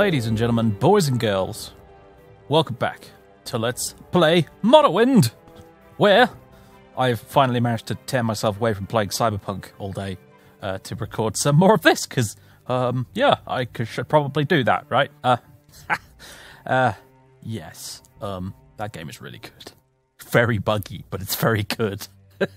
ladies and gentlemen, boys and girls, welcome back to Let's Play Morrowind, where I've finally managed to tear myself away from playing Cyberpunk all day uh, to record some more of this, because, um, yeah, I should probably do that, right? Uh, uh, yes, um, that game is really good. Very buggy, but it's very good.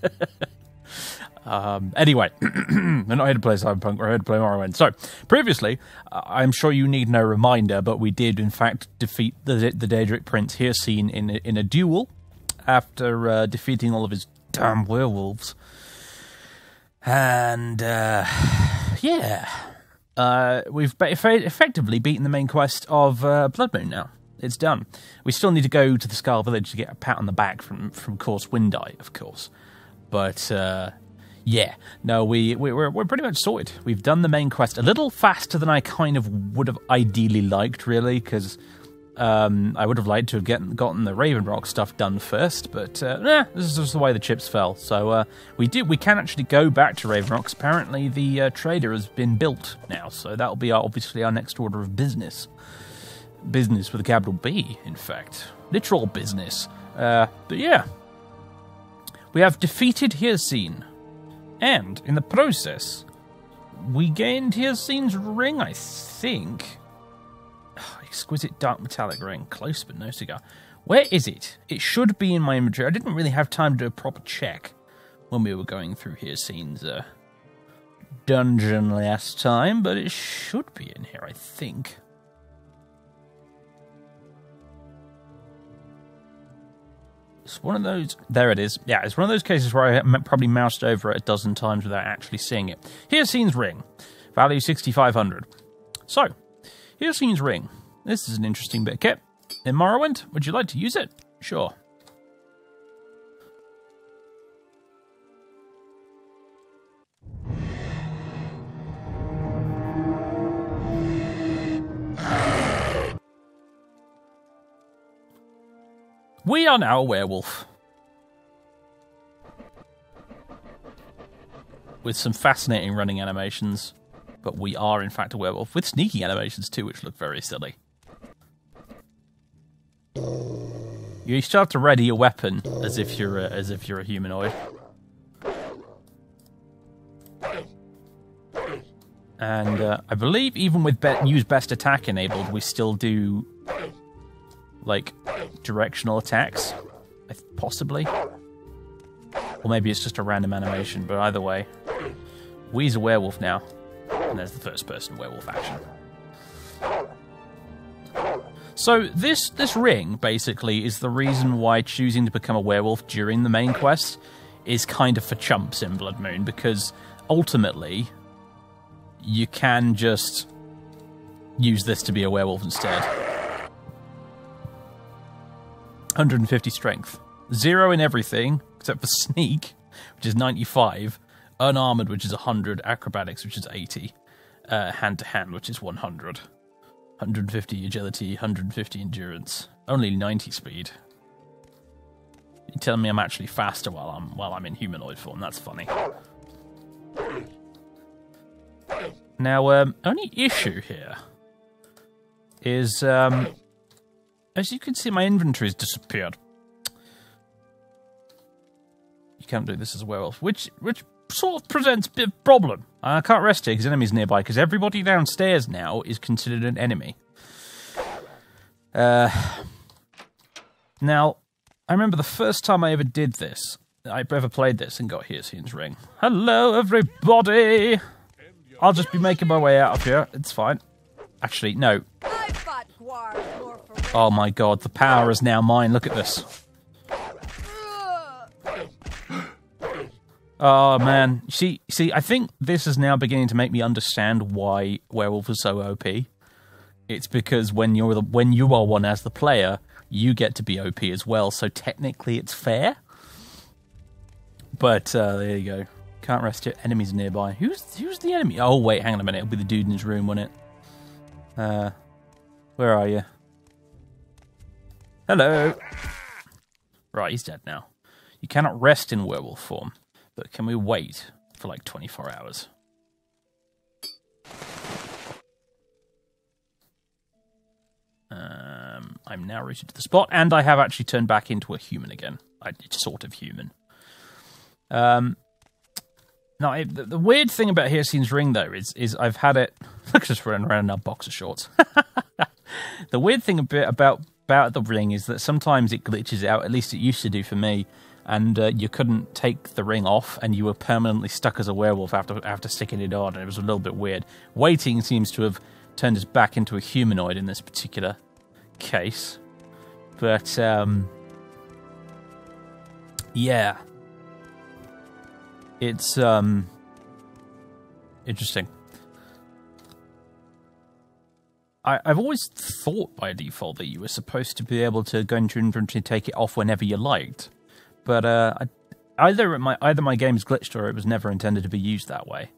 Um, anyway, we're not here to play Cyberpunk, we're here to play Morrowind. So, previously, I'm sure you need no reminder, but we did, in fact, defeat the, the Daedric Prince Hircine in a, in a duel after uh, defeating all of his damn werewolves. And, uh, yeah, uh, we've effectively beaten the main quest of uh, Blood Moon now. It's done. We still need to go to the Skaal Village to get a pat on the back from, from Korst Windeye, of course. But, uh, yeah, no, we, we we're we're pretty much sorted. We've done the main quest a little faster than I kind of would have ideally liked, really, because um, I would have liked to have get, gotten the Raven Rock stuff done first, but uh, eh, this is just the way the chips fell. So uh, we did. We can actually go back to Raven Rock. Apparently, the uh, trader has been built now, so that'll be our, obviously our next order of business. Business with a capital B, in fact, literal business. Uh, but yeah, we have defeated Hircine and in the process, we gained Hircine's ring, I think. Exquisite dark metallic ring, close but no cigar. Where is it? It should be in my inventory. I didn't really have time to do a proper check when we were going through Hircine's uh, dungeon last time, but it should be in here, I think. It's one of those. There it is. Yeah, it's one of those cases where I probably moused over it a dozen times without actually seeing it. Hircine's ring, value 6,500. So, Hircine's ring. This is an interesting bit of kit. In Morrowind, would you like to use it? Sure. We are now a werewolf. With some fascinating running animations, but we are in fact a werewolf with sneaking animations too, which look very silly. You still have to ready your weapon as if you're a, as if you're a humanoid. And uh, I believe even with be use best attack enabled, we still do like directional attacks, possibly. Or maybe it's just a random animation, but either way. We's a werewolf now. And there's the first person werewolf action. So this this ring basically is the reason why choosing to become a werewolf during the main quest is kind of for chumps in Blood Moon because ultimately you can just use this to be a werewolf instead. 150 strength. Zero in everything, except for sneak, which is 95. Unarmored, which is 100. Acrobatics, which is 80. Hand to hand, which is 100. 150 agility, 150 endurance. Only 90 speed. You telling me I'm actually faster while I'm while I'm in humanoid form? That's funny. Now, um, only issue here is um, as you can see, my inventory has disappeared. You can't do this as a werewolf, which which sort of presents a bit of problem. I can't rest here because enemies nearby, because everybody downstairs now is considered an enemy. Uh, now, I remember the first time I ever did this, I ever played this and got Hircine's ring. Hello, everybody! I'll just be making my way out of here. It's fine. Actually, no. Oh my god, the power is now mine. Look at this. Oh man, see, see, I think this is now beginning to make me understand why Werewolf is so OP. It's because when you're the, when you are one as the player, you get to be OP as well. So technically, it's fair. But uh, there you go. Can't rest your enemies nearby. Who's who's the enemy? Oh wait, hang on a minute. It'll be the dude in his room, won't it? Uh, where are you? Hello. Right, he's dead now. You cannot rest in werewolf form, but can we wait for like 24 hours? Um, I'm now rooted to the spot, and I have actually turned back into a human again. I, it's sort of human. Um, now, it, the, the, weird thing about Hircine's ring, though, is is I've had it. Look, just running around in our boxer shorts. the weird thing about about about the ring is that sometimes it glitches out. At least it used to do for me, and uh, you couldn't take the ring off, and you were permanently stuck as a werewolf after after sticking it on. And it was a little bit weird. Waiting seems to have turned us back into a humanoid in this particular case, but um, yeah it's um interesting. I, have always thought by default that you were supposed to be able to go into inventory and take it off whenever you liked, but uh, I, either my either my game's glitched or it was never intended to be used that way.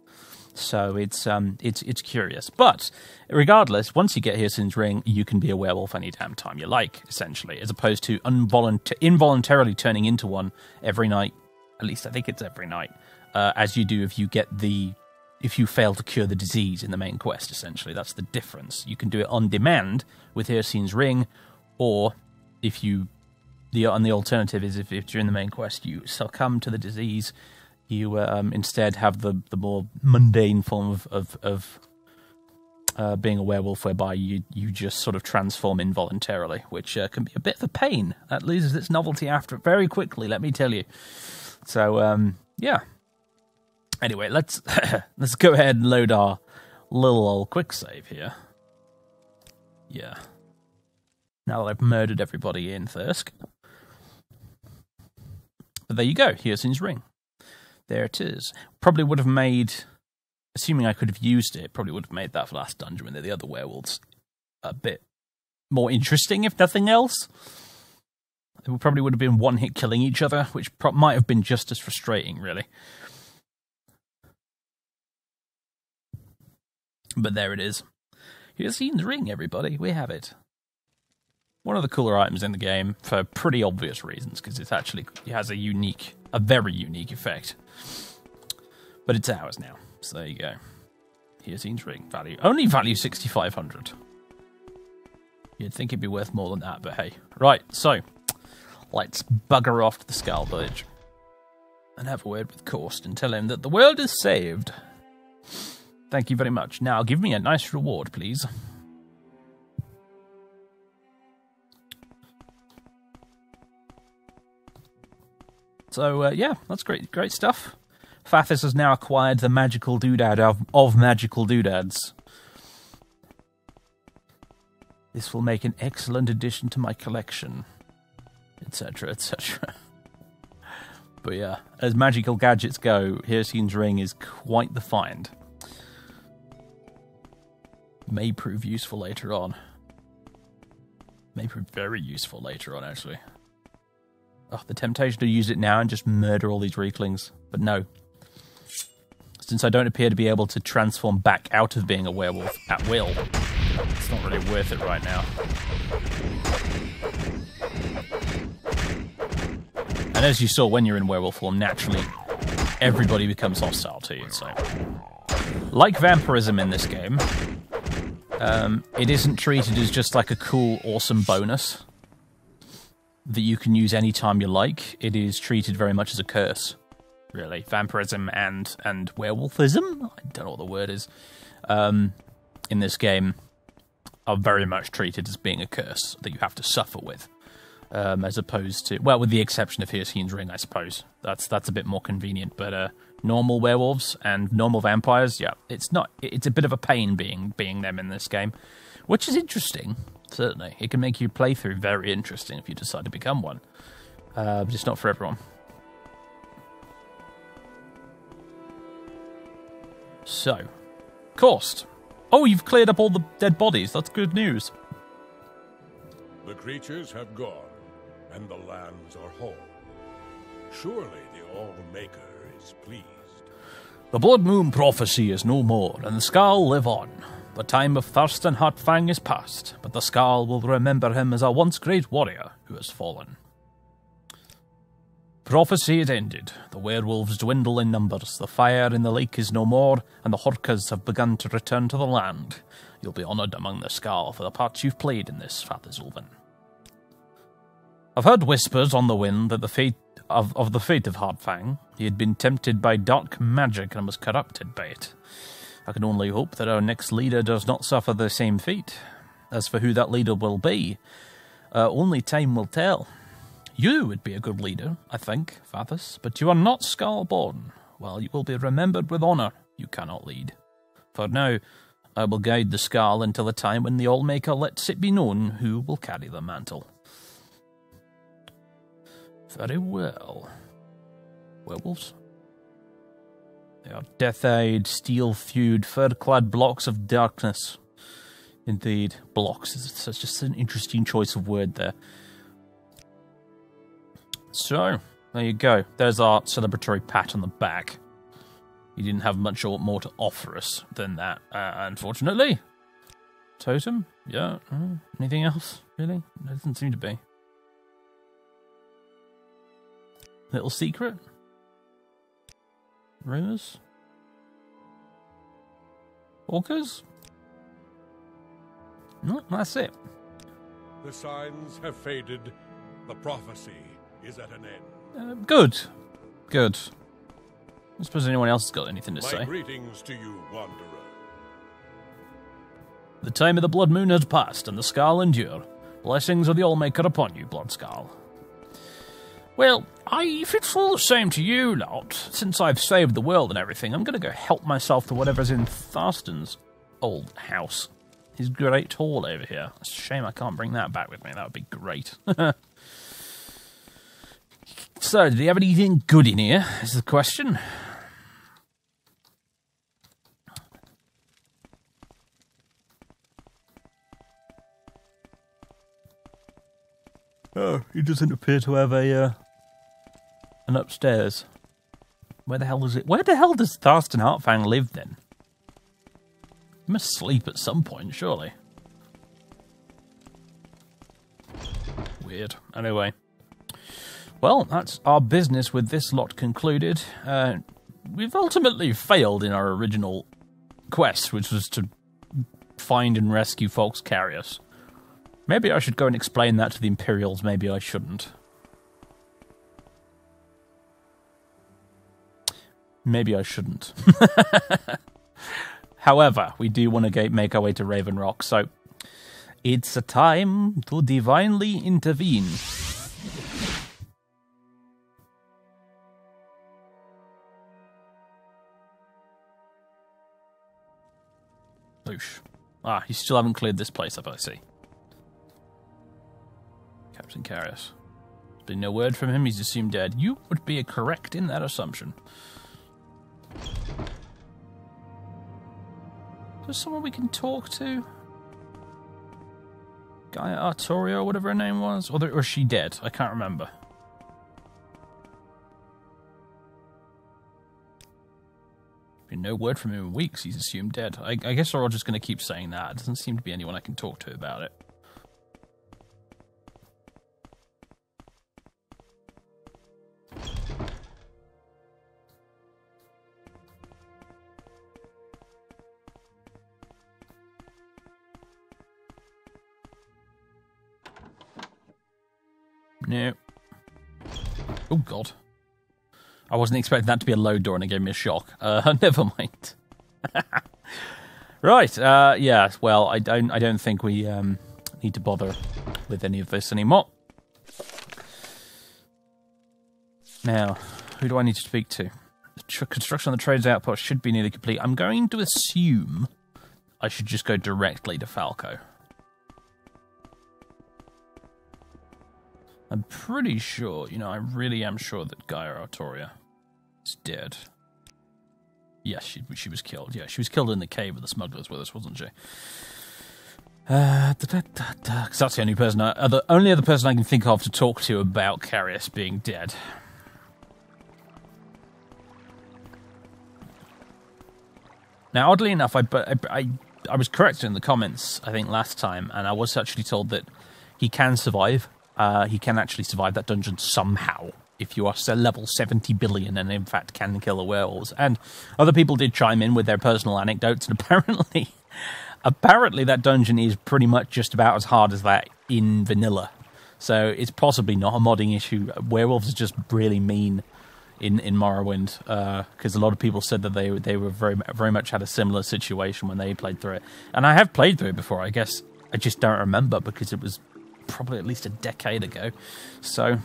So it's um it's it's curious, but regardless, once you get Hircine's ring, you can be a werewolf any damn time you like, essentially, as opposed to involuntarily turning into one every night. At least I think it's every night uh, as you do if you get the if you fail to cure the disease in the main quest. Essentially, that's the difference. You can do it on demand with Hircine's ring, or if you the and the alternative is if, if during the main quest you succumb to the disease, you um, instead have the the more mundane form of of, of uh, being a werewolf, whereby you you just sort of transform involuntarily, which uh, can be a bit of a pain. That loses its novelty after very quickly, let me tell you. So um, yeah, Anyway, let's let's go ahead and load our little old quick save here. Yeah. Now that I've murdered everybody in Thirsk. But there you go, Hircine's ring. There it is. Probably would have made, assuming I could have used it, probably would have made that last dungeon with the other werewolves a bit more interesting, if nothing else. It probably would have been one hit killing each other, which might have been just as frustrating, really. But there it is. Hircine's ring, everybody. We have it. One of the cooler items in the game for pretty obvious reasons, because it's actually it has a unique, a very unique effect. But it's ours now, so there you go. Here's Hircine's ring value only value sixty five hundred. You'd think it'd be worth more than that, but hey. Right, so let's bugger off to the Skaal Village and have a word with Korst and tell him that the world is saved. Thank you very much. Now, give me a nice reward, please. So, uh, yeah, that's great great stuff. Fathis has now acquired the magical doodad of, of magical doodads. This will make an excellent addition to my collection, etc., etc. but yeah, as magical gadgets go, Hircine's ring is quite the find may prove useful later on. May prove very useful later on, actually. Oh, the temptation to use it now and just murder all these weaklings. But no. Since I don't appear to be able to transform back out of being a werewolf at will, it's not really worth it right now. And as you saw, when you're in werewolf form, naturally everybody becomes hostile to you, so... Like vampirism in this game, um, it isn't treated as just like a cool, awesome bonus that you can use anytime you like. It is treated very much as a curse, really. Vampirism and and werewolfism, I don't know what the word is, um, in this game are very much treated as being a curse that you have to suffer with. Um, as opposed to well, with the exception of Hircine's ring, I suppose that's that's a bit more convenient. But uh, normal werewolves and normal vampires, yeah, it's not. It's a bit of a pain being being them in this game, which is interesting. Certainly, it can make your playthrough very interesting if you decide to become one. Uh, just not for everyone. So, Korst. Oh, you've cleared up all the dead bodies. That's good news. The creatures have gone, and the lands are whole. Surely the All-Maker is pleased. The Blood Moon prophecy is no more, and the Skaal live on. The time of thirst and Fang is past, but the Skaal will remember him as a once great warrior who has fallen. Prophecy is ended. The werewolves dwindle in numbers, the fire in the lake is no more, and the Horkers have begun to return to the land. You'll be honoured among the Skaal for the part you've played in this, Father Zulvin. I've heard whispers on the wind that the fate of, of the fate of Heartfang. He had been tempted by dark magic and was corrupted by it. I can only hope that our next leader does not suffer the same fate. As for who that leader will be, uh, only time will tell. You would be a good leader, I think, Fathis, but you are not Skaal-born. While you will be remembered with honour, you cannot lead. For now, I will guide the Skaal until the time when the Allmaker lets it be known who will carry the mantle. Very well. Werewolves? They are death eyed, steel thewed, fur clad blocks of darkness. Indeed, blocks such just an interesting choice of word there. So, there you go. There's our celebratory pat on the back. He didn't have much or more to offer us than that, uh, unfortunately. Totem? Yeah. Uh, anything else? Really? There doesn't seem to be. Little secret? Rumors? Orcas? No, that's it. The signs have faded. The prophecy is at an end. Uh, good. Good. I suppose anyone else has got anything to My say. greetings to you, Wanderer. The time of the blood moon has passed, and the Skaal endure. Blessings of the Allmaker upon you, Blood. Well, I, if it's all the same to you lot, since I've saved the world and everything, I'm going to go help myself to whatever's in Tharsten's old house. His great hall over here. It's a shame I can't bring that back with me. That would be great. so, do he have anything good in here? Is the question. Oh, he doesn't appear to have a uh, an upstairs. Where the hell is it? Where the hell does Tharsten Heartfang live then? He must sleep at some point, surely. Weird. Anyway. Well, that's our business with this lot concluded. Uh, we've ultimately failed in our original quest, which was to find and rescue Falx Carius. Maybe I should go and explain that to the Imperials, maybe I shouldn't. Maybe I shouldn't. However, we do want to make our way to Raven Rock, so it's a time to divinely intervene. Boosh. Ah, you still haven't cleared this place up, I see. Captain Carius. Been no word from him, he's assumed dead. You would be correct in that assumption. There's someone we can talk to? Gaia Artoria, or whatever her name was? Or is she dead? I can't remember. Been no word from him in weeks, he's assumed dead. I, I guess we're all just going to keep saying that. It doesn't seem to be anyone I can talk to about it. Oh god. I wasn't expecting that to be a load door and it gave me a shock. Uh, never mind. right, uh, yeah, well, I don't I don't think we um, need to bother with any of this anymore. Now, who do I need to speak to? The tr- construction on the trade's outpost should be nearly complete. I'm going to assume I should just go directly to Falco. I'm pretty sure, you know, I really am sure that Gaia Artoria is dead. Yes, she she was killed. Yeah, she was killed in the cave with the smugglers with us, wasn't she? Uh, that's the only person, I, uh, the only other person I can think of to talk to about Carius being dead. Now, oddly enough, I, I I was correct in the comments I think last time, and I was actually told that he can survive. Uh, he can actually survive that dungeon somehow if you are level 70 billion and in fact can kill the werewolves. And other people did chime in with their personal anecdotes, and apparently, apparently that dungeon is pretty much just about as hard as that in vanilla. So it's possibly not a modding issue. Werewolves are just really mean in in Morrowind because uh, a lot of people said that they they were very very much had a similar situation when they played through it. And I have played through it before. I guess I just don't remember because it was probably at least a decade ago. So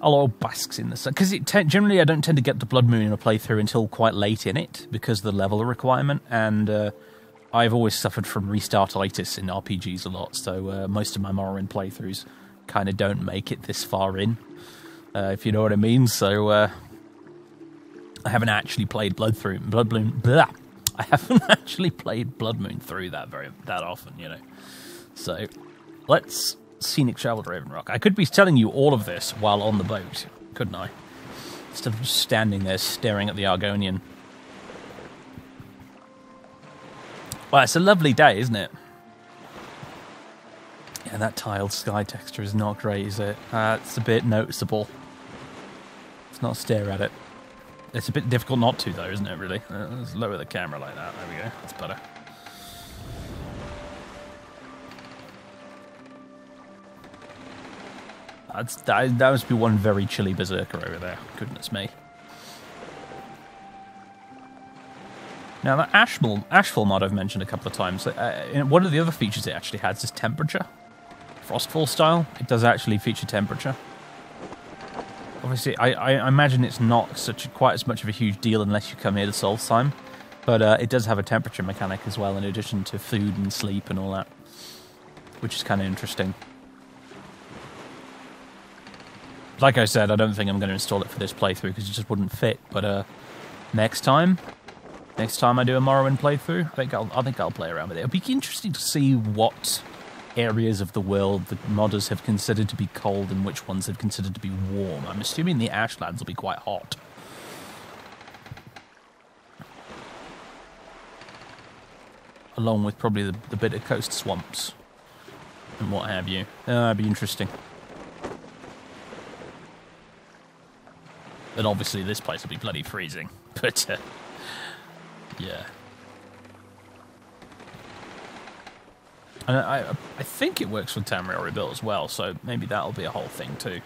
a lot of basks in the sun because generally I don't tend to get the Blood Moon in a playthrough until quite late in it because of the level requirement, and uh, I've always suffered from restartitis in RPGs a lot. So uh, most of my Morrowind playthroughs kind of don't make it this far in, uh, if you know what I mean. So uh, I haven't actually played Blood through Blood Moon. Blah. I haven't actually played Blood Moon through that very that often, you know. So let's scenic travel to Raven Rock. I could be telling you all of this while on the boat, couldn't I? Instead of just standing there staring at the Argonian. Well, it's a lovely day, isn't it? Yeah, that tiled sky texture is not great, is it? Uh, it's a bit noticeable. Let's not stare at it. It's a bit difficult not to, though, isn't it, really? Uh, let's lower the camera like that. There we go. That's better. That's, that, that must be one very chilly berserker over there. Goodness me. Now, the Ashfall, Ashfall mod I've mentioned a couple of times, uh, one of the other features it actually has is temperature. Frostfall style, it does actually feature temperature. Obviously, I, I imagine it's not such quite as much of a huge deal unless you come here to Solstheim, but uh, it does have a temperature mechanic as well, in addition to food and sleep and all that, which is kind of interesting like I said, I don't think I'm going to install it for this playthrough because it just wouldn't fit. But uh, next time, next time I do a Morrowind playthrough, I think I'll I think I'll play around with it. It'll be interesting to see what areas of the world the modders have considered to be cold and which ones have considered to be warm. I'm assuming the Ashlands will be quite hot. Along with probably the, the bit of coast swamps and what have you. Uh, that'd be interesting. And obviously this place will be bloody freezing. But, uh, yeah. And I, I think it works with Tamriel Rebuilt as well, so maybe that'll be a whole thing too.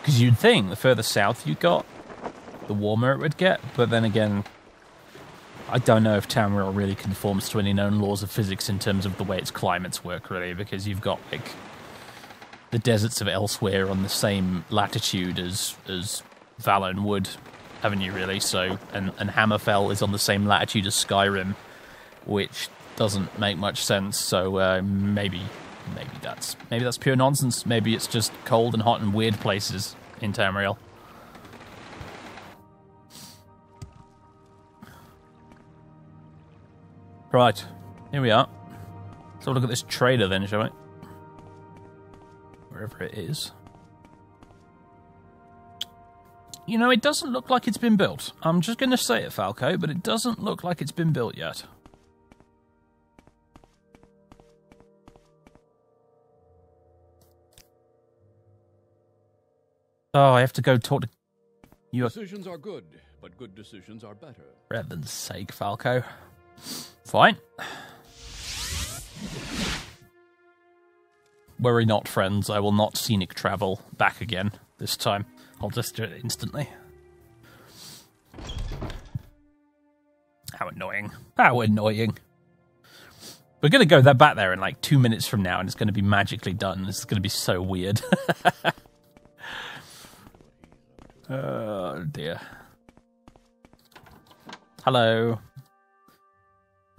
Because you'd think the further south you got, the warmer it would get. But then again, I don't know if Tamriel really conforms to any known laws of physics in terms of the way its climates work, really, because you've got like the deserts of elsewhere on the same latitude as as would, haven't you really? So and and Hammerfell is on the same latitude as Skyrim, which doesn't make much sense. So uh, maybe maybe that's maybe that's pure nonsense. Maybe it's just cold and hot and weird places in Tamriel. Right, here we are. So look at this trader then, shall we? Wherever it is. You know, it doesn't look like it's been built. I'm just going to say it, Falco, but it doesn't look like it's been built yet. Oh, I have to go talk to you. Decisions are good, but good decisions are better. For heaven's sake, Falco. Fine. Worry not, friends, I will not scenic travel back again this time. I'll just do it instantly. How annoying. How annoying. We're going to go that back there in like two minutes from now and it's going to be magically done. This is going to be so weird. oh dear. Hello.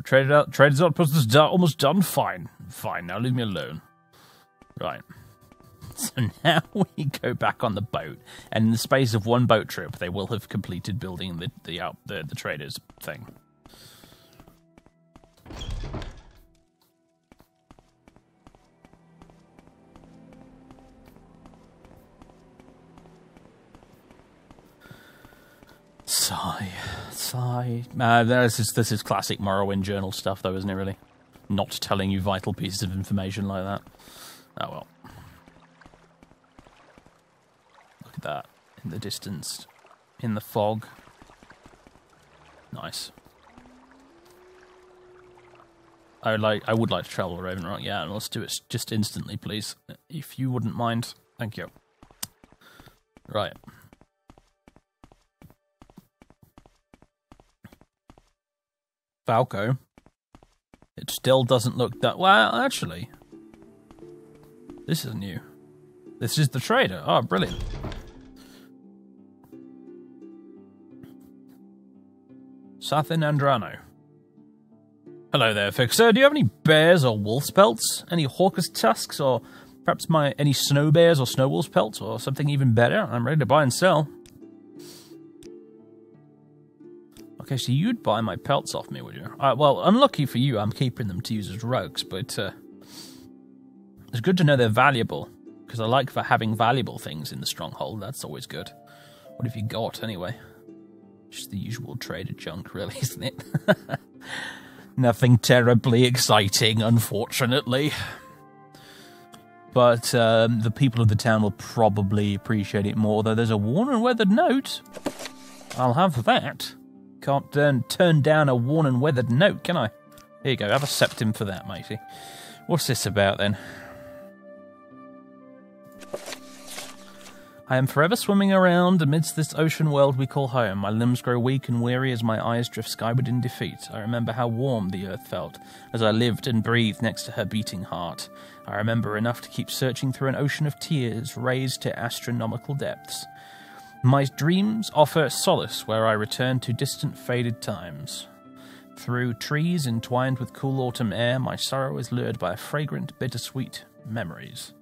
Traded out. Traded is almost done. Fine. Fine. Now leave me alone. Right. So now we go back on the boat, and in the space of one boat trip, they will have completed building the the uh, the, the traders thing. Sigh, sigh. Uh, this is this is classic Morrowind journal stuff, though, isn't it? Really, not telling you vital pieces of information like that. Oh well. Look at that in the distance, in the fog. Nice. I would like I would like to travel Raven Rock, yeah, and let's do it just instantly, please. If you wouldn't mind. Thank you. Right. Falco. It still doesn't look that well actually. This is new. This is the trader. Oh, brilliant. Sathyn Andrano. Hello there, Fixer. Do you have any bears or wolf's pelts? Any horker's tusks or perhaps my any snow bears or snow wolf's pelts or something even better? I'm ready to buy and sell. Okay, so you'd buy my pelts off me, would you? Uh, well, unlucky for you, I'm keeping them to use as rugs, but uh, it's good to know they're valuable because I like for having valuable things in the stronghold. That's always good. What have you got anyway? Just the usual trader junk, really, isn't it? Nothing terribly exciting, unfortunately. But um, the people of the town will probably appreciate it more, though there's a worn and weathered note. I'll have that. Can't turn, turn down a worn and weathered note, can I? Here you go, have a septim for that, matey. What's this about then? I am forever swimming around amidst this ocean world we call home. My limbs grow weak and weary as my eyes drift skyward in defeat. I remember how warm the earth felt as I lived and breathed next to her beating heart. I remember enough to keep searching through an ocean of tears raised to astronomical depths. My dreams offer solace where I return to distant faded times. Through trees entwined with cool autumn air, my sorrow is lured by fragrant, bittersweet memories.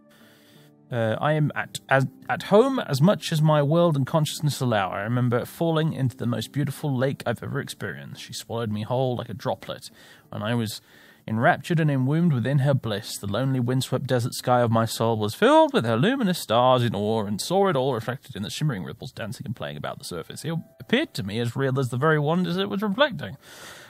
Uh, I am at at home as much as my world and consciousness allow. I remember falling into the most beautiful lake I've ever experienced. She swallowed me whole like a droplet, and I was enraptured and enwombed within her bliss. The lonely, windswept desert sky of my soul was filled with her luminous stars in awe, and saw it all reflected in the shimmering ripples dancing and playing about the surface. It appeared to me as real as the very wonders it was reflecting.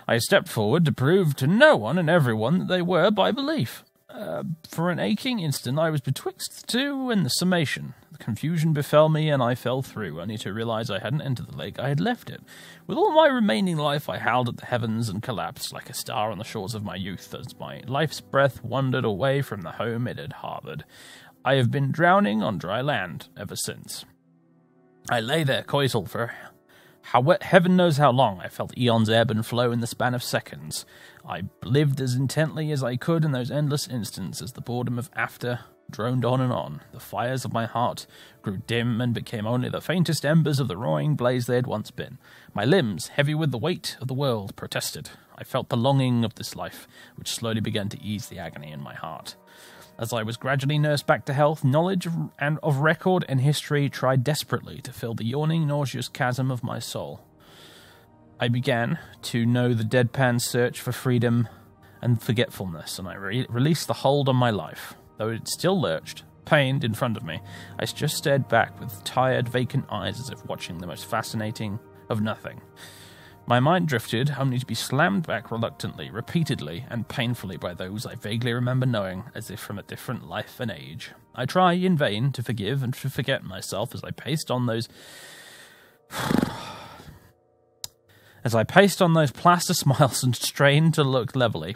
I stepped forward to prove to no one and everyone that they were by belief. Uh, for an aching instant, I was betwixt the two and the summation. The confusion befell me, and I fell through, only to realize I hadn't entered the lake, I had left it. With all my remaining life, I howled at the heavens and collapsed like a star on the shores of my youth as my life's breath wandered away from the home it had harbored. I have been drowning on dry land ever since. I lay there, coital, for how heaven knows how long. I felt eons ebb and flow in the span of seconds. I lived as intently as I could in those endless instants as the boredom of after droned on and on. The fires of my heart grew dim and became only the faintest embers of the roaring blaze they had once been. My limbs, heavy with the weight of the world, protested. I felt the longing of this life, which slowly began to ease the agony in my heart. As I was gradually nursed back to health, knowledge of, and of record and history tried desperately to fill the yawning, nauseous chasm of my soul. I began to know the deadpan search for freedom and forgetfulness, and I re- released the hold on my life. Though it still lurched, pained in front of me, I just stared back with tired, vacant eyes as if watching the most fascinating of nothing. My mind drifted, only to be slammed back reluctantly, repeatedly, and painfully by those I vaguely remember knowing, as if from a different life and age. I try in vain to forgive and to forget myself as I paced on those. as I paced on those plaster smiles and strained to look levelly.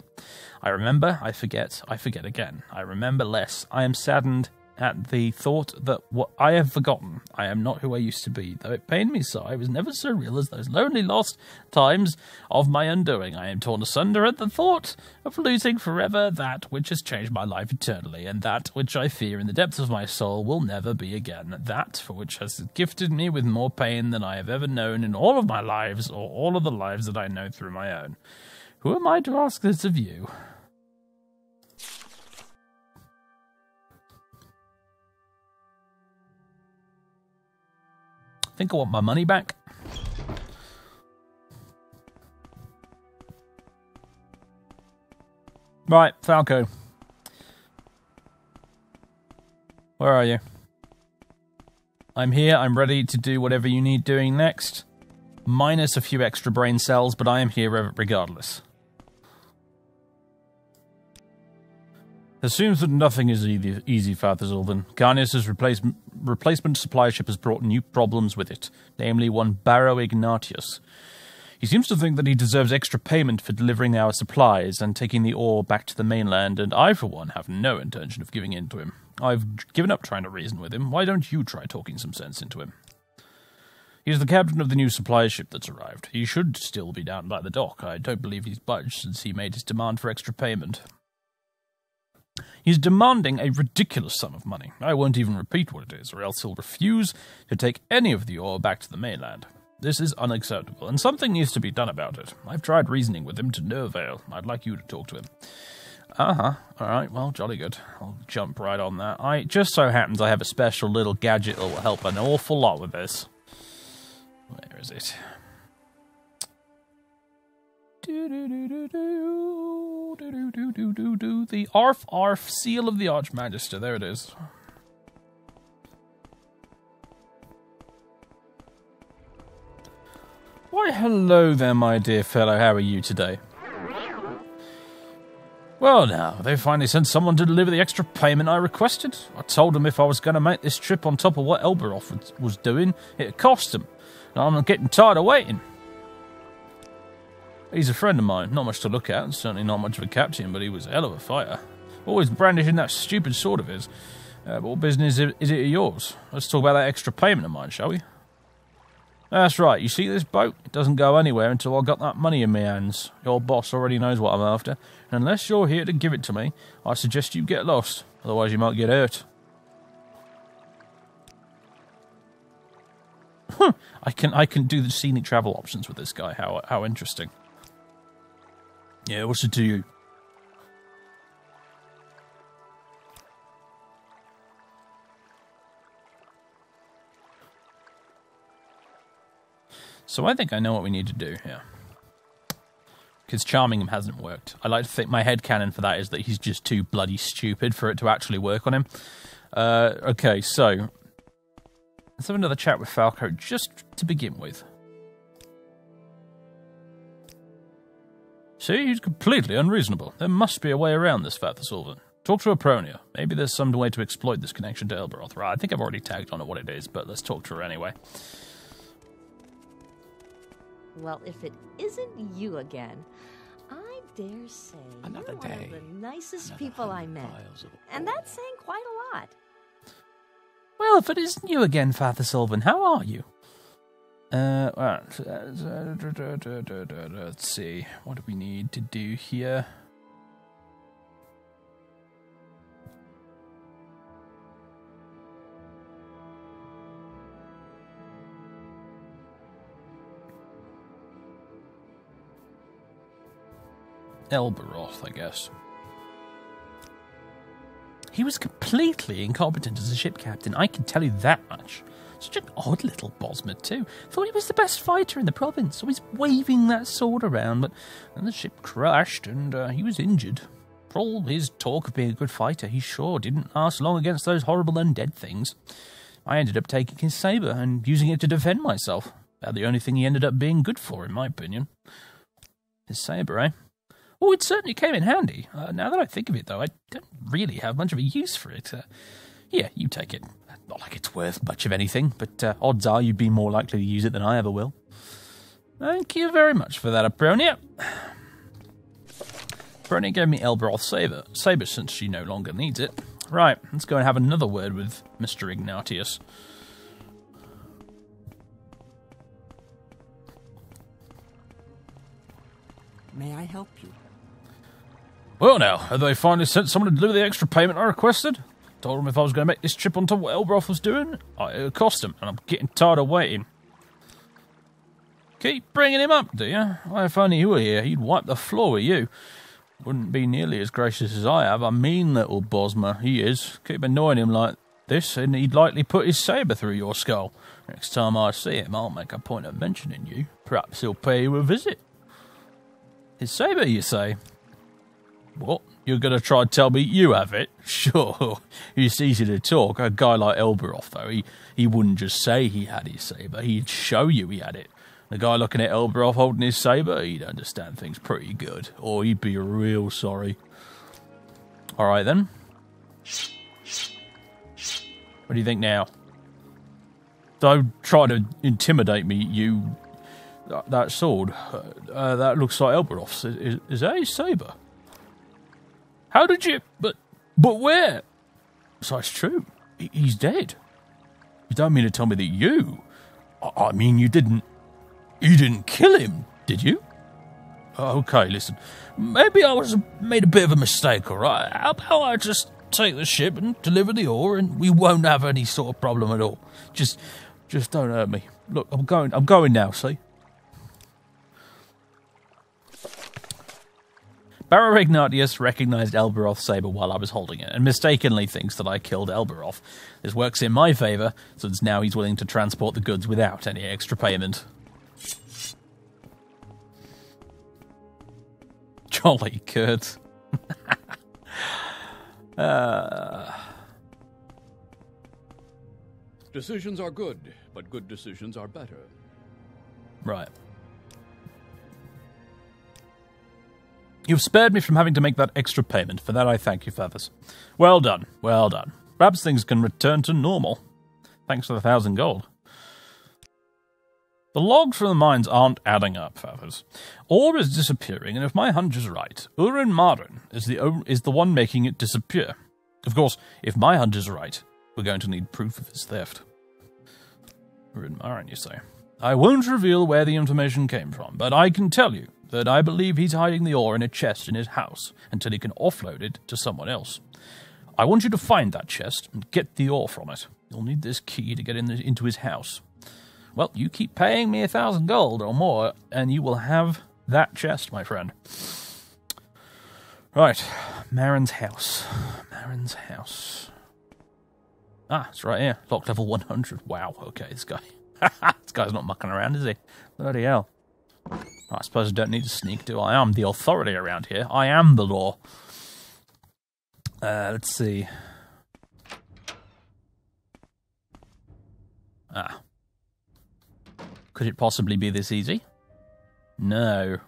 I remember, I forget, I forget again. I remember less. I am saddened at the thought that what I have forgotten, I am not who I used to be. Though it pained me so, I was never so real as those lonely lost times of my undoing. I am torn asunder at the thought of losing forever that which has changed my life eternally, and that which I fear in the depths of my soul will never be again. That for which has gifted me with more pain than I have ever known in all of my lives, or all of the lives that I know through my own. Who am I to ask this of you? Think I want my money back. Right, Falco. Where are you? I'm here, I'm ready to do whatever you need doing next. Minus a few extra brain cells, but I am here regardless. Seems that nothing is easy, easy Father Zoldan. Carnius' replace, replacement supply ship has brought new problems with it, namely one Barrow Ignatius. He seems to think that he deserves extra payment for delivering our supplies and taking the ore back to the mainland, and I, for one, have no intention of giving in to him. I've given up trying to reason with him. Why don't you try talking some sense into him? He's the captain of the new supply ship that's arrived. He should still be down by the dock. I don't believe he's budged since he made his demand for extra payment. He's demanding a ridiculous sum of money. I won't even repeat what it is, or else he'll refuse to take any of the ore back to the mainland. This is unacceptable, and something needs to be done about it. I've tried reasoning with him to no avail. I'd like you to talk to him. Uh huh. All right. Well, jolly good. I'll jump right on that. I just so happens I have a special little gadget that will help an awful lot with this. Where is it? The Arf Arf Seal of the Archmagister. There it is. Why, hello there, my dear fellow. How are you today? Well, now, they finally sent someone to deliver the extra payment I requested. I told them if I was going to make this trip on top of what Elberoth was doing, it'd cost them. I'm getting tired of waiting. He's a friend of mine, not much to look at, certainly not much of a captain, but he was a hell of a fighter. Always brandishing that stupid sword of his. Uh, what business is it of yours? Let's talk about that extra payment of mine, shall we? That's right. You see this boat? It doesn't go anywhere until I've got that money in my hands. Your boss already knows what I'm after. And unless you're here to give it to me, I suggest you get lost. Otherwise, you might get hurt. I can I can do the scenic travel options with this guy. How how interesting. Yeah, what's it to you? So I think I know what we need to do here. Because charming him hasn't worked. I like to think my head canon for that is that he's just too bloody stupid for it to actually work on him. Uh, okay, so let's have another chat with Falco just to begin with. See, he's completely unreasonable. There must be a way around this, Father Sylvan. Talk to Apronia. Maybe there's some way to exploit this connection to Elberoth. Right, I think I've already tagged on at what it is, but let's talk to her anyway. Well, if it isn't you again, I dare say Another you're one of the nicest another people I met. And that's saying quite a lot. Well, if it isn't you again, Father Sylvan, how are you? Uh, right. uh, Let's see. What do we need to do here? Elberoth, I guess. He was completely incompetent as a ship captain, I can tell you that much. Such an odd little Bosmer, too. Thought he was the best fighter in the province, always waving that sword around, but then the ship crashed and uh, he was injured. For all his talk of being a good fighter, he sure didn't last long against those horrible undead things. I ended up taking his saber and using it to defend myself. About the only thing he ended up being good for, in my opinion. His saber, eh? Oh, it certainly came in handy. Uh, now that I think of it, though, I don't really have much of a use for it. Uh, yeah, you take it. Not like it's worth much of anything, but uh, odds are you'd be more likely to use it than I ever will. Thank you very much for that, Apronia. Apronia gave me Elberoth Saber, Saber since she no longer needs it. Right, let's go and have another word with Mr. Ignatius. May I help you? Well, now, have they finally sent someone to deliver the extra payment I requested? Told them if I was going to make this trip on top of what Elberoth was doing, it would cost them, and I'm getting tired of waiting. Keep bringing him up, do you? Why, if only you were here, he'd wipe the floor with you. Wouldn't be nearly as gracious as I have. A mean little Bosmer, he is. Keep annoying him like this, and he'd likely put his sabre through your skull. Next time I see him, I'll make a point of mentioning you. Perhaps he'll pay you a visit. His sabre, you say? What? You're going to try to tell me you have it? Sure. It's easy to talk. A guy like Elberoth, though, he, he wouldn't just say he had his sabre, he'd show you he had it. The guy looking at Elberoth holding his sabre, he'd understand things pretty good, or he'd be real sorry. All right, then. What do you think now? Don't try to intimidate me, you that, that sword, uh, that looks like Elberoth's. Is, is, is that his saber? How did you? But, but where? So it's true. He's dead. You don't mean to tell me that you? I, mean, you didn't. You didn't kill him, did you? Okay, listen. Maybe I was made a bit of a mistake. All right. How about I just take the ship and deliver the ore, and we won't have any sort of problem at all. Just, just don't hurt me. Look, I'm going. I'm going now. See. Baron Ignatius recognized Elberoth's saber while I was holding it, and mistakenly thinks that I killed Elberoth. This works in my favor, since now he's willing to transport the goods without any extra payment. Jolly good. uh, Decisions are good, but good decisions are better. right. You've spared me from having to make that extra payment. For that, I thank you, Feathers. Well done, well done. Perhaps things can return to normal. Thanks for the thousand gold. The logs from the mines aren't adding up, Feathers. Ore is disappearing, and if my hunch is right, Urin Marin is the, is the one making it disappear. Of course, if my hunch is right, we're going to need proof of his theft. Urin Marin, you say? I won't reveal where the information came from, but I can tell you that I believe he's hiding the ore in a chest in his house until he can offload it to someone else. I want you to find that chest and get the ore from it. You'll need this key to get in the, into his house. Well, you keep paying me a thousand gold or more, and you will have that chest, my friend. Right, Marin's house. Marin's house. Ah, it's right here. Lock level 100. Wow, okay, this guy. this guy's not mucking around, is he? Bloody hell. I suppose I don't need to sneak, do I? I'm the authority around here. I am the law. Uh, let's see. Ah. Could it possibly be this easy? No.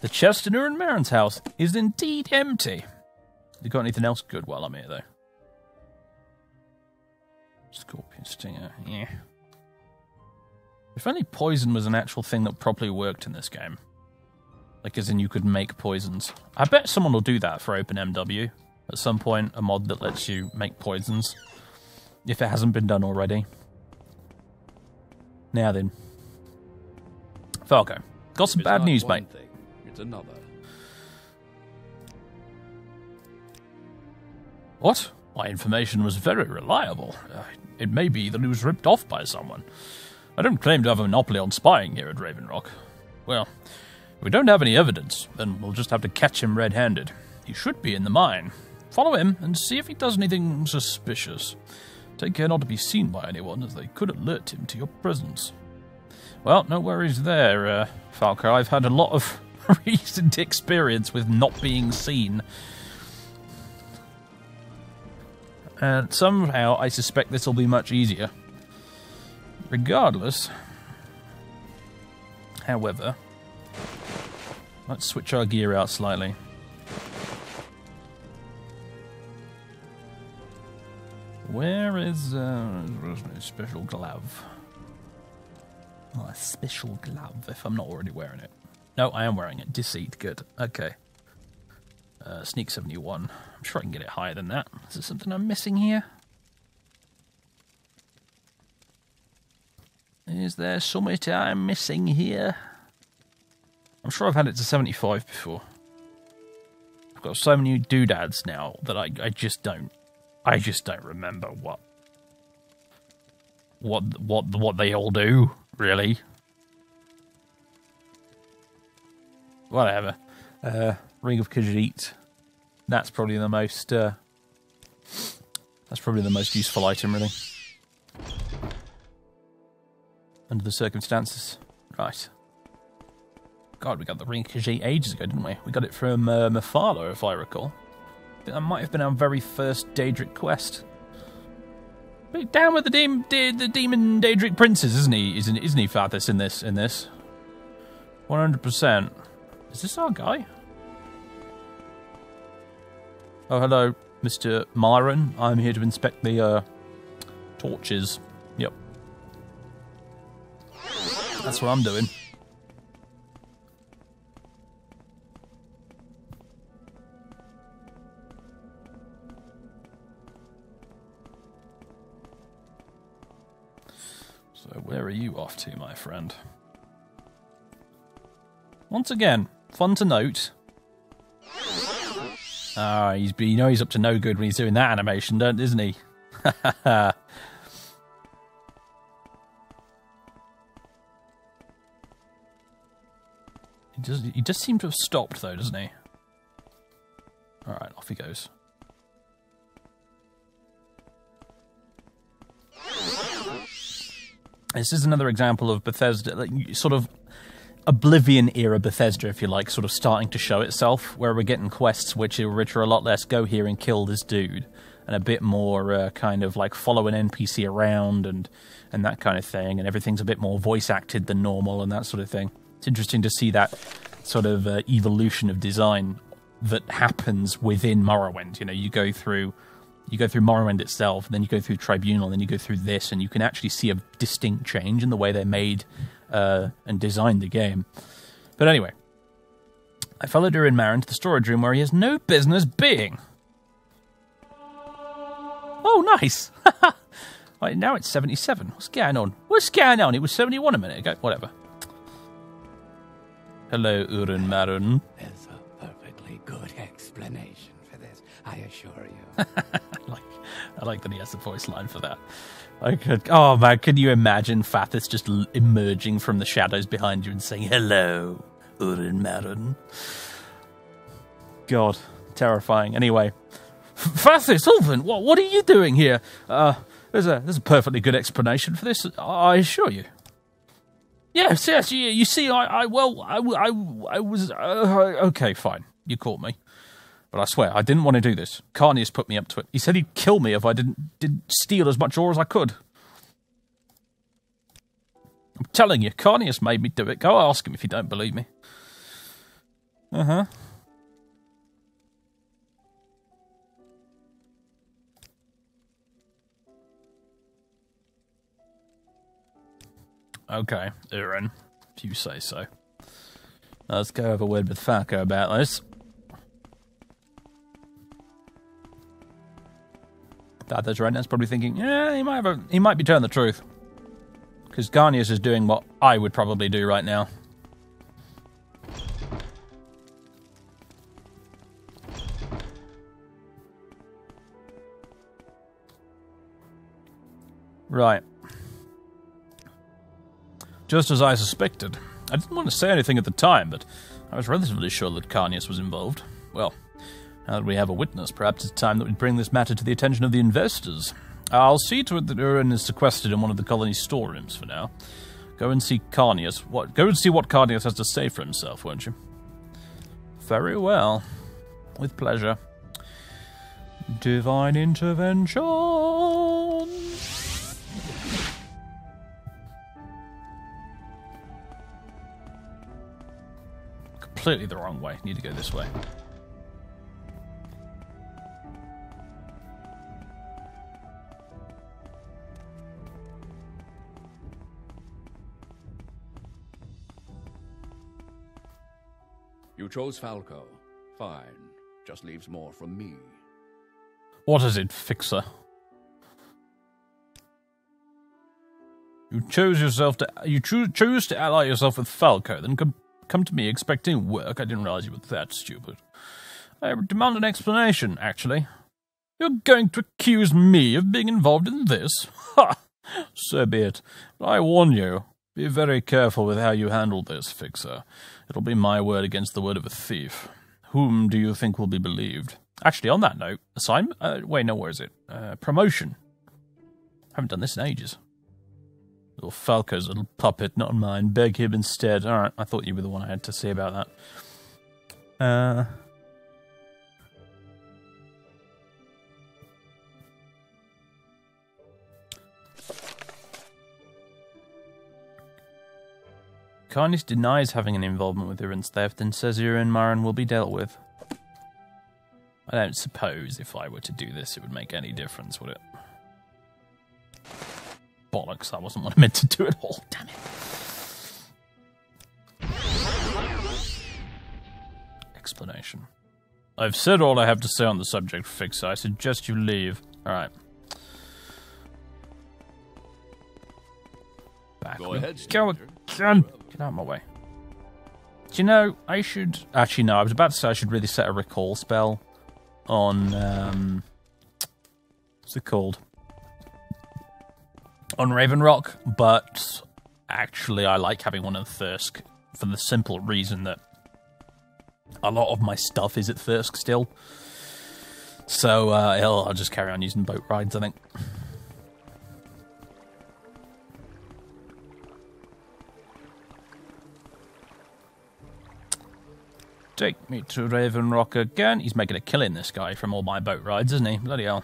The chest in Urin Marin's house is indeed empty. You got anything else good while I'm here, though? Scorpion stinger, yeah. If only poison was an actual thing that properly worked in this game. Like, as in you could make poisons. I bet someone will do that for OpenMW at some point, a mod that lets you make poisons. If it hasn't been done already. Now then. Falco. Got some It's bad news, mate. Thing, it's another. What? My information was very reliable. Uh, it may be that it was ripped off by someone. I don't claim to have a monopoly on spying here at Raven Rock. Well, if we don't have any evidence, then we'll just have to catch him red handed. He should be in the mine. Follow him and see if he does anything suspicious. Take care not to be seen by anyone, as they could alert him to your presence. Well, no worries there, uh, Falco. I've had a lot of recent experience with not being seen. And somehow I suspect this will be much easier. Regardless, however, let's switch our gear out slightly. Where is uh, special glove? Oh, a special glove if I'm not already wearing it. No, I am wearing it. Deceit, good. Okay. Uh, Sneak 71. I'm sure I can get it higher than that. Is there something I'm missing here? Is there something I'm missing here? I'm sure I've had it to 75 before. I've got so many doodads now that I, I just don't I just don't remember what what what what they all do, really. Whatever. Uh, Ring of Khajiit. That's probably the most. Uh, that's probably the most useful item, really. Under the circumstances, right? God, we got the Ring ages ago, didn't we? We got it from uh, if I recall. That might have been our very first Daedric quest. But down with the demon, de- the demon Daedric princes, isn't he? Isn't isn't he, Fathis, in this? In this, one hundred percent. Is this our guy? Oh, hello, Mister Myron. I'm here to inspect the uh, torches. That's what I'm doing. So, where are you off to, my friend? Once again, fun to note. Ah, he's you know he's up to no good when he's doing that animation, don't isn't he? he does he does seem to have stopped though, doesn't he? Alright, off he goes. This is another example of Bethesda, like, sort of Oblivion era Bethesda, if you like, sort of starting to show itself, where we're getting quests which are, a lot less go here and kill this dude, and a bit more uh, kind of like follow an NPC around and and that kind of thing, and everything's a bit more voice acted than normal and that sort of thing. It's interesting to see that sort of uh, evolution of design that happens within Morrowind. You know, you go through you go through Morrowind itself, then you go through Tribunal, then you go through this, and you can actually see a distinct change in the way they made uh, and designed the game. But anyway, I followed Urin Marin to the storage room where he has no business being. Oh, nice! right, now it's 77. What's going on? What's going on? It was 71 a minute ago. Whatever. Hello, Urin Marin. There's a perfectly good explanation for this, I assure you. I like, I like that he has the voice line for that. I could, oh man, can you imagine Fathis just l- emerging from the shadows behind you and saying, Hello, Urin Marin? God, terrifying. Anyway, Fathis, Ulvin, what, what are you doing here? Uh, there's a, there's a perfectly good explanation for this, I assure you. Yes, yes, you, you see, I, I, well, I, I, I was, uh, okay, fine, you caught me. But I swear, I didn't want to do this. Carnius put me up to it. He said he'd kill me if I didn't, didn't steal as much ore as I could. I'm telling you, Carnius made me do it. Go ask him if you don't believe me. Uh huh. Okay, Urin, if you say so. Let's go have a word with Falco about this. That's right. That's probably thinking, yeah, he might have a, he might be telling the truth. Because Carnius is doing what I would probably do right now. Right. Just as I suspected. I didn't want to say anything at the time, but I was relatively sure that Carnius was involved. Well, now that we have a witness, perhaps it's time that we bring this matter to the attention of the investors. I'll see to it that Urin is sequestered in one of the colony's storerooms for now. Go and see Carnius. What? Go and see what Carnius has to say for himself, won't you? Very well. With pleasure. Divine intervention. Completely the wrong way. Need to go this way. You chose Falco. Fine. Just leaves more from me. What is it, Fixer? You chose yourself to you cho- choose to ally yourself with Falco, then come come to me expecting work. I didn't realize you were that stupid. I demand an explanation. Actually, you're going to accuse me of being involved in this? Ha! So be it. But I warn you, be very careful with how you handle this, Fixer. It'll be my word against the word of a thief. Whom do you think will be believed? Actually, on that note, assignment. Uh, wait, no, where is it? Uh, promotion. Haven't done this in ages. Little Falco's little puppet, not mine. Beg him instead. All right, I thought you were the one I had to say about that. Uh. Carnius denies having an involvement with Urin's theft and says Urin Marin will be dealt with. I don't suppose if I were to do this it would make any difference, would it? bollocks, I wasn't what I meant to do at all, damn it. Explanation. I've said all I have to say on the subject, Fix. I suggest you leave. Alright. Back Go ahead, Go again! Get out of my way. Do you know, I should... Actually, no, I was about to say I should really set a recall spell on... Um, what's it called? On Raven Rock, but actually I like having one on Thirsk for the simple reason that a lot of my stuff is at Thirsk still. So uh, I'll just carry on using boat rides, I think. Take me to Raven Rock again. He's making a killing, this guy, from all my boat rides, isn't he? Bloody hell.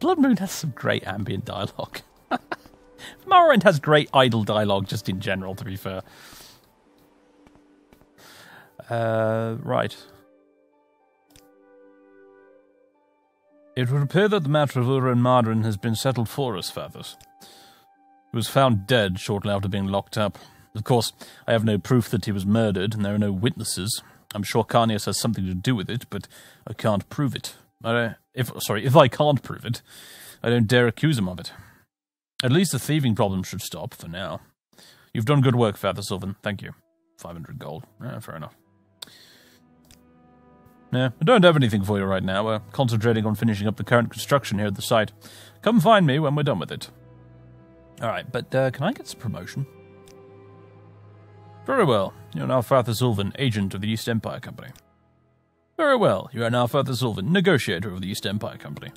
Bloodmoon has some great ambient dialogue. Morrowind has great idle dialogue just in general, to be fair. Uh, right. It would appear that the matter of Urin Marin has been settled for us, Fathis. He was found dead shortly after being locked up. Of course, I have no proof that he was murdered, and there are no witnesses. I'm sure Carnius has something to do with it, but I can't prove it. I if sorry, if I can't prove it, I don't dare accuse him of it. At least the thieving problem should stop for now. You've done good work, Fathis Ulvin. Thank you. 500 gold. Yeah, fair enough. Yeah, I don't have anything for you right now. We're concentrating on finishing up the current construction here at the site. Come find me when we're done with it. Alright, but uh, can I get some promotion? Very well. You're now Fathis Ulvin, agent of the East Empire Company. Very well. You are now Fathis Ulvin, negotiator of the East Empire Company.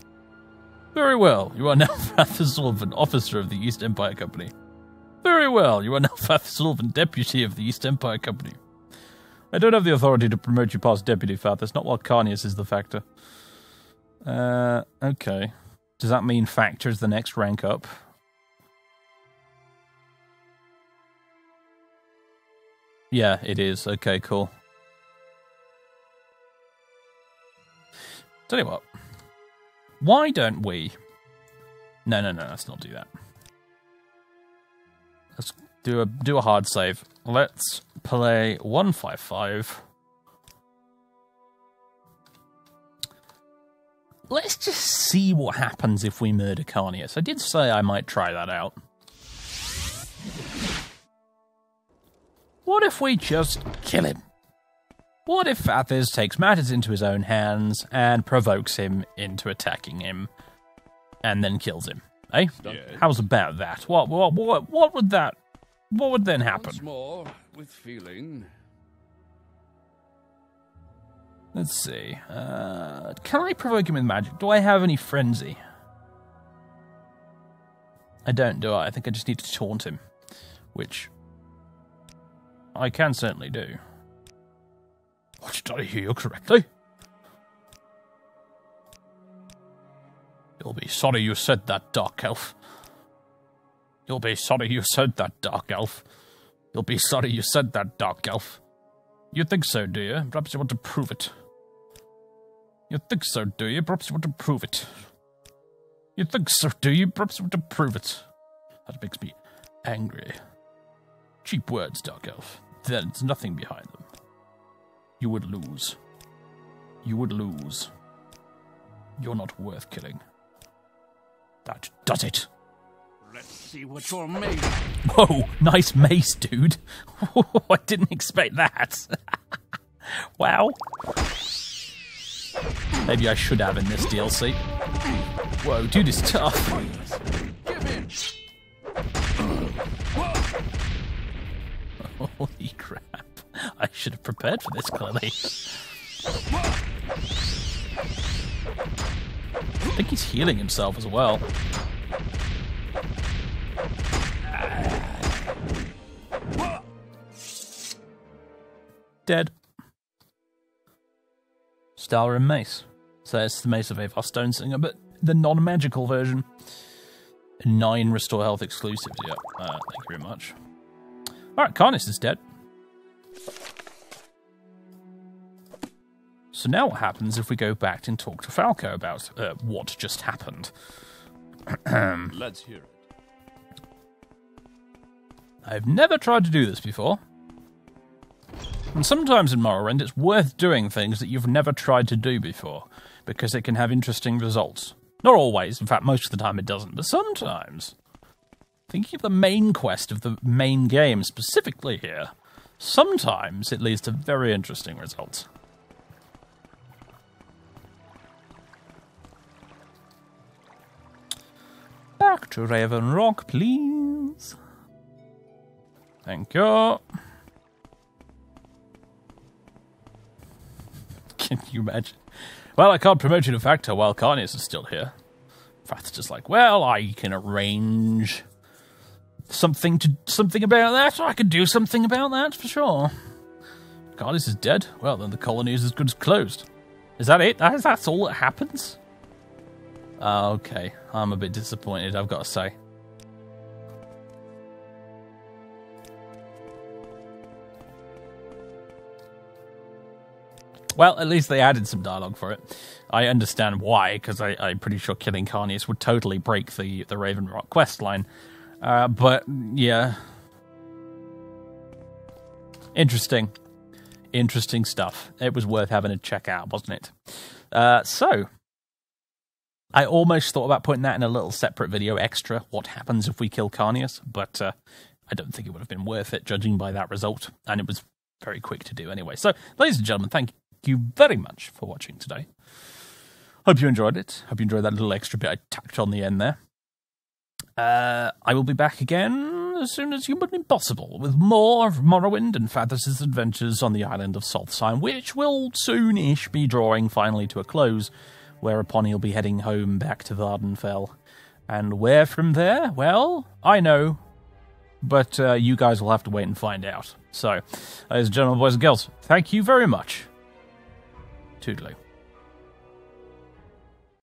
Very well. You are now Fathis Ulvin, officer of the East Empire Company. Very well. You are now Fathis Ulvin, deputy of the East Empire Company. I don't have the authority to promote you past deputy, Fath. That's not while Carnius is the factor. Uh, okay. Does that mean factor is the next rank up? Yeah, it is. Okay, cool. Tell you what. Why don't we? No, no, no. Let's not do that. Let's do a do a hard save. Let's play one five five. Let's just see what happens if we murder Carnius. I did say I might try that out. What if we just kill him? What if Fathis takes matters into his own hands and provokes him into attacking him and then kills him? Eh? How's about that? What what what what would that what would then happen? Once more, with feeling. Let's see. Uh, can I provoke him with magic? Do I have any frenzy? I don't, do I? I think I just need to taunt him, which I can certainly do. What did I hear you correctly? You'll be sorry you said that, Dark Elf. You'll be sorry you said that, Dark Elf. You'll be sorry you said that, Dark Elf. You think so, do you? Perhaps you want to prove it. You think so, do you? Perhaps you want to prove it. You think so, do you? Perhaps you want to prove it. That makes me angry. Cheap words, Dark Elf. There's nothing behind them. You would lose. You would lose. You're not worth killing. That does it. Let's see what you're made. Whoa, nice mace, dude. I didn't expect that. wow. Maybe I should have in this DLC. Whoa, dude is tough. Give in! Holy crap. I should have prepared for this, clearly. I think he's healing himself as well. Dead. Stalhrim Mace. So it's the Mace of Aevar Stonesinger, but the non magical version. Nine restore health exclusives, yep. Uh, thank you very much. Alright, Carnius is dead. So now what happens if we go back and talk to Falco about uh, what just happened? Let's hear it. I've never tried to do this before. And sometimes in Morrowind, it's worth doing things that you've never tried to do before, because it can have interesting results. Not always, in fact, most of the time it doesn't, but sometimes. Thinking of the main quest of the main game specifically here, sometimes it leads to very interesting results. Back to Raven Rock, please. Thank you. Can you imagine? Well, I can't promote you to Factor while Carnius is still here. Just like, well, I can arrange something to something about that. I can do something about that for sure. Carnius is dead. Well, then the colony is as good as closed. Is that it? That, that's all that happens? Okay, I'm a bit disappointed, I've got to say. Well, at least they added some dialogue for it. I understand why, because I'm pretty sure killing Carnius would totally break the, the Raven Rock quest line. Uh, but, yeah. Interesting. Interesting stuff. It was worth having a check out, wasn't it? Uh, so, I almost thought about putting that in a little separate video extra. What happens if we kill Carnius? But uh, I don't think it would have been worth it, judging by that result. And it was very quick to do anyway. So, ladies and gentlemen, thank you very much for watching today. Hope you enjoyed it. Hope you enjoyed that little extra bit I tacked on the end there. Uh, I will be back again as soon as humanly possible with more of Morrowind and Fathis' adventures on the island of Solstheim, which will soonish be drawing finally to a close, whereupon he'll be heading home back to Vvardenfell. And where from there? Well, I know, but uh, you guys will have to wait and find out. So, ladies and gentlemen, boys and girls, thank you very much. Toodaloo.